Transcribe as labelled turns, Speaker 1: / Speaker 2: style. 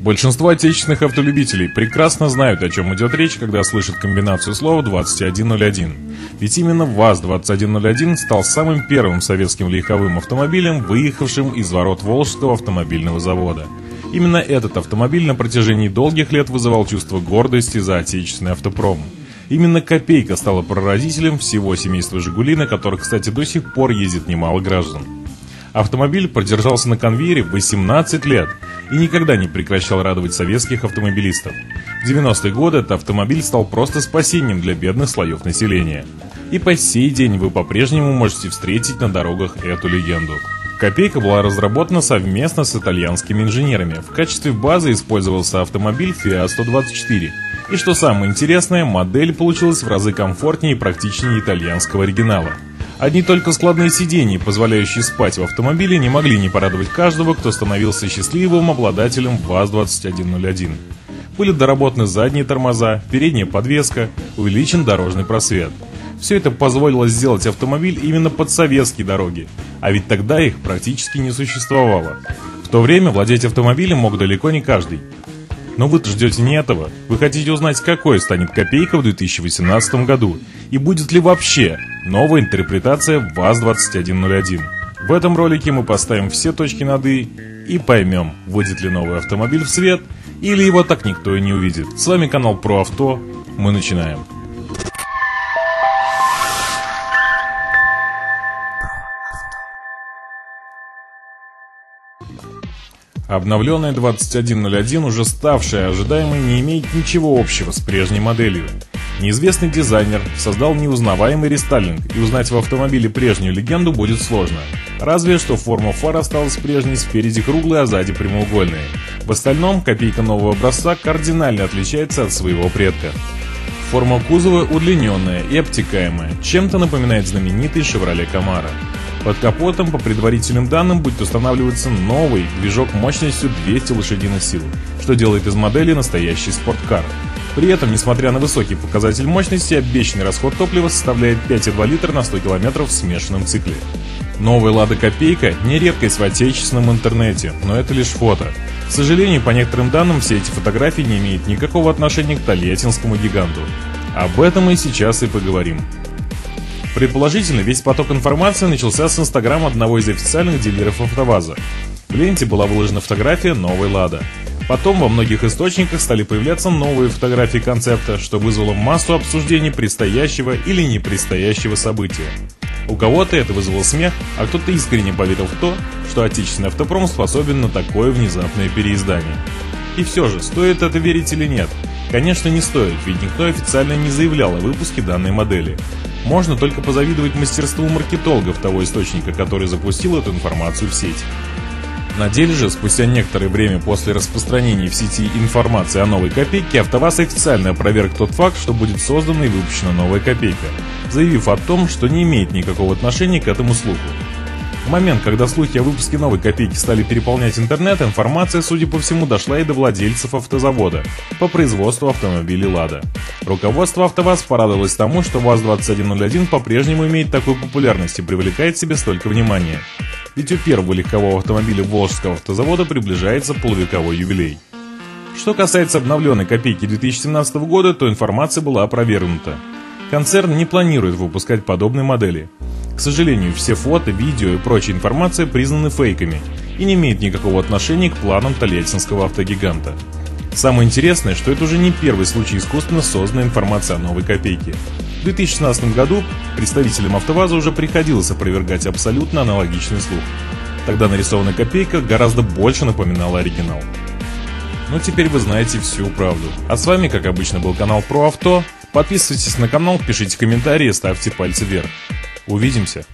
Speaker 1: Большинство отечественных автолюбителей прекрасно знают, о чем идет речь, когда слышат комбинацию слова 2101. Ведь именно ВАЗ-2101 стал самым первым советским легковым автомобилем, выехавшим из ворот Волжского автомобильного завода. Именно этот автомобиль на протяжении долгих лет вызывал чувство гордости за отечественный автопром. Именно «Копейка» стала прародителем всего семейства «Жигули», на которых, кстати, до сих пор ездит немало граждан. Автомобиль продержался на конвейере 18 лет и никогда не прекращал радовать советских автомобилистов. В 90-е годы этот автомобиль стал просто спасением для бедных слоев населения. И по сей день вы по-прежнему можете встретить на дорогах эту легенду. Копейка была разработана совместно с итальянскими инженерами. В качестве базы использовался автомобиль Fiat 124. И что самое интересное, модель получилась в разы комфортнее и практичнее итальянского оригинала. Одни только складные сиденья, позволяющие спать в автомобиле, не могли не порадовать каждого, кто становился счастливым обладателем ВАЗ-2101. Были доработаны задние тормоза, передняя подвеска, увеличен дорожный просвет. Все это позволило сделать автомобиль именно под советские дороги, а ведь тогда их практически не существовало. В то время владеть автомобилем мог далеко не каждый. Но вы-то ждете не этого. Вы хотите узнать, какой станет копейка в 2018 году. И будет ли вообще новая интерпретация ВАЗ-2101. В этом ролике мы поставим все точки над «и» и поймем, выйдет ли новый автомобиль в свет или его так никто и не увидит. С вами канал Про Авто. Мы начинаем. Обновленная 2101, уже ставшая ожидаемой, не имеет ничего общего с прежней моделью. Неизвестный дизайнер создал неузнаваемый рестайлинг, и узнать в автомобиле прежнюю легенду будет сложно. Разве что форма фар осталась прежней, спереди круглая, а сзади прямоугольная. В остальном копейка нового образца кардинально отличается от своего предка. Форма кузова удлиненная и обтекаемая, чем-то напоминает знаменитый Chevrolet Camaro. Под капотом, по предварительным данным, будет устанавливаться новый движок мощностью 200 лошадиных сил, что делает из модели настоящий спорткар. При этом, несмотря на высокий показатель мощности, обещанный расход топлива составляет 5,2 литра на 100 км в смешанном цикле. Новая «Лада Копейка» не редкость в отечественном интернете, но это лишь фото. К сожалению, по некоторым данным, все эти фотографии не имеют никакого отношения к тольяттинскому гиганту. Об этом мы сейчас и поговорим. Предположительно, весь поток информации начался с инстаграма одного из официальных дилеров АвтоВАЗа. В ленте была выложена фотография новой «Лада». Потом во многих источниках стали появляться новые фотографии концепта, что вызвало массу обсуждений предстоящего или непредстоящего события. У кого-то это вызвало смех, а кто-то искренне поверил в то, что отечественный автопром способен на такое внезапное переиздание. И все же, стоит это верить или нет? Конечно, не стоит, ведь никто официально не заявлял о выпуске данной модели. Можно только позавидовать мастерству маркетологов того источника, который запустил эту информацию в сеть. На деле же, спустя некоторое время после распространения в сети информации о новой копейке, АвтоВАЗ официально опроверг тот факт, что будет создана и выпущена новая копейка, заявив о том, что не имеет никакого отношения к этому слуху. В момент, когда слухи о выпуске новой копейки стали переполнять интернет, информация, судя по всему, дошла и до владельцев автозавода по производству автомобилей «Лада». Руководство «АвтоВАЗ» порадовалось тому, что ВАЗ-2101 по-прежнему имеет такую популярность и привлекает себе столько внимания. Ведь у первого легкового автомобиля Волжского автозавода приближается полувековой юбилей. Что касается обновленной копейки 2017 года, то информация была опровергнута. Концерн не планирует выпускать подобные модели. К сожалению, все фото, видео и прочая информация признаны фейками и не имеют никакого отношения к планам тольяттинского автогиганта. Самое интересное, что это уже не первый случай искусственно созданной информации о новой копейке. В 2016 году представителям АвтоВАЗа уже приходилось опровергать абсолютно аналогичный слух. Тогда нарисованная копейка гораздо больше напоминала оригинал. Но теперь вы знаете всю правду. А с вами, как обычно, был канал Про Авто. Подписывайтесь на канал, пишите комментарии, ставьте пальцы вверх. Увидимся!